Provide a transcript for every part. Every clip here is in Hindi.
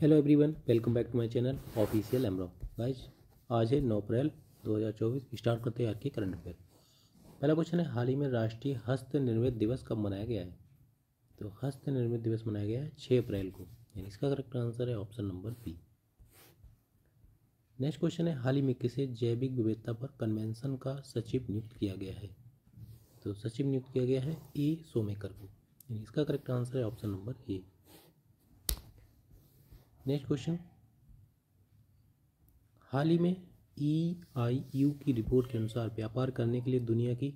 Hello everyone welcome back to my channel official एमरो guys आज है नौ अप्रैल 2024 स्टार्ट करते हैं आज की करंट अफेयर पहला क्वेश्चन है, हाल ही में राष्ट्रीय हस्त निर्मित दिवस कब मनाया गया है? तो हस्त निर्मित दिवस मनाया गया है छः अप्रैल को, यानी इसका करेक्ट आंसर है option number B next question है, हाल ही में किसे जैविक विविधता पर कन्वेंशन का सचिव नियुक्त किया गया है? तो सचिव नियुक्त किया गया है ई सोमेकर को, यानी इसका करेक्ट आंसर है option number A next question हाल ही में ई आई यू की रिपोर्ट के अनुसार व्यापार करने के लिए दुनिया की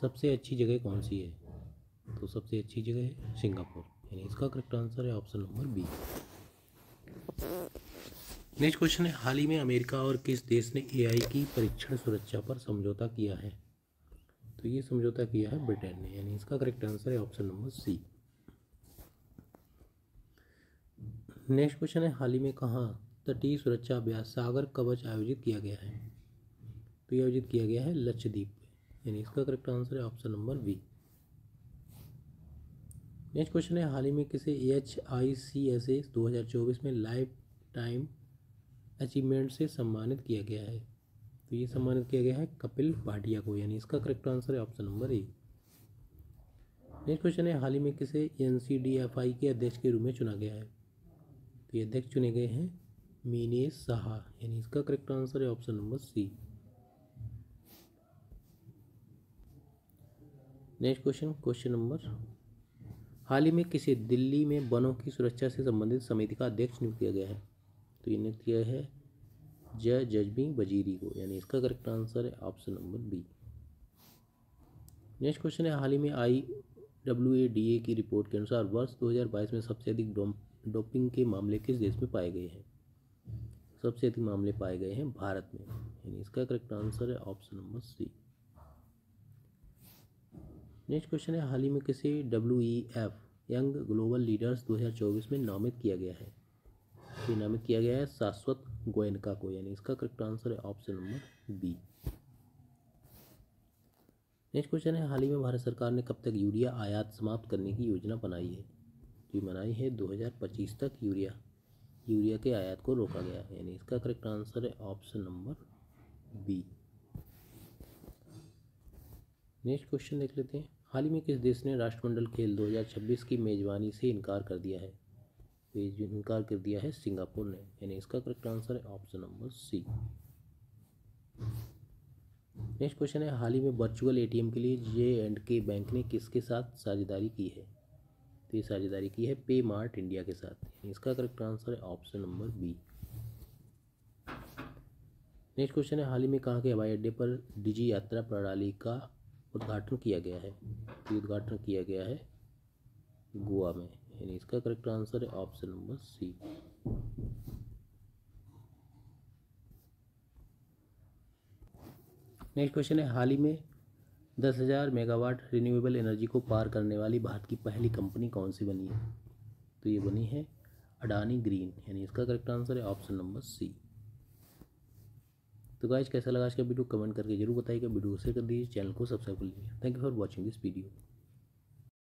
सबसे अच्छी जगह कौन सी है? तो सबसे अच्छी जगह है सिंगापुर। यानी इसका करेक्ट आंसर है option number B next question है, हाल ही में अमेरिका और किस देश ने एआई की परीक्षण सुरक्षा पर समझौता किया है? तो ये समझौता किया है ब्रिटेन ने। यानी इसका करेक्ट आंसर है option number C next question है, हाल ही में कहाँ तटीय सुरक्षा अभ्यास सागर कवच आयोजित किया गया है? तो ये आयोजित किया गया है लक्षद्वीप यानी इसका करेक्ट आंसर है option number B next question है, हाल ही में किसे H I C S S दो हज़ार चौबीस में लाइफ टाइम अचीवमेंट से सम्मानित किया गया है? तो ये सम्मानित किया गया है कपिल भाटिया को। यानी इसका करेक्ट आंसर है option number A next question है, हाल ही में किसे N C D F I के अध्यक्ष के रूप में चुना गया है? तो ये अध्यक्ष चुने गए हैं मीनेश साहा यानी इसका करेक्ट आंसर है option number C next question question number हाल ही में किसी दिल्ली में वनों की सुरक्षा से संबंधित समिति का अध्यक्ष नियुक्त किया गया है। तो ये नियुक्त किया है जय जजबी वजीरी को, यानी इसका करेक्ट आंसर है option number B next question है हाल ही में आई ए की रिपोर्ट के अनुसार वर्ष 2022 में सबसे अधिक डोपिंग के मामले किस देश में पाए गए हैं? सबसे अधिक मामले पाए गए हैं भारत में। यानी इसका करेक्ट आंसर है option number C next question है, हाल ही में किसे डब्ल्यू यंग ग्लोबल लीडर्स 2024 में नामित किया गया है। नामित किया गया है शाश्वत गोयनका को। यानी इसका करेक्ट आंसर है option number B next question है, हाल ही में भारत सरकार ने कब तक यूरिया आयात समाप्त करने की योजना बनाई है? की बनाई है 2025 तक यूरिया। यूरिया के आयात को रोका गया यानी इसका करेक्ट आंसर है option number B next question देख लेते हैं। हाल ही में किस देश ने राष्ट्रमंडल खेल 2026 की मेजबानी से इनकार कर दिया है? इनकार कर दिया है सिंगापुर ने, यानी इसका करेक्ट आंसर है option number C next question है, हाल ही में वर्चुअल एटीएम के लिए जे एंड के बैंक ने किसके साथ साझेदारी की है? तो ये साझेदारी की है पे मार्ट इंडिया के साथ। इसका करेक्ट आंसर है option number B next question है, हाल ही में कहाँ के हवाई अड्डे पर डिजी यात्रा प्रणाली का उद्घाटन किया गया है? तो उद्घाटन किया गया है गोवा में। यानी इसका करेक्ट आंसर है option number C next question है, हाल ही में दस हज़ार मेगावाट रिन्यूएबल एनर्जी को पार करने वाली भारत की पहली कंपनी कौन सी बनी है? तो ये बनी है अडानी ग्रीन, यानी इसका करेक्ट आंसर है ऑप्शन नंबर सी तो गाइज़ कैसा लगा आज का वीडियो कमेंट करके ज़रूर बताइएगा। वीडियो शेयर कर दीजिए चैनल को सब्सक्राइब कर लीजिए। Thank you for watching this video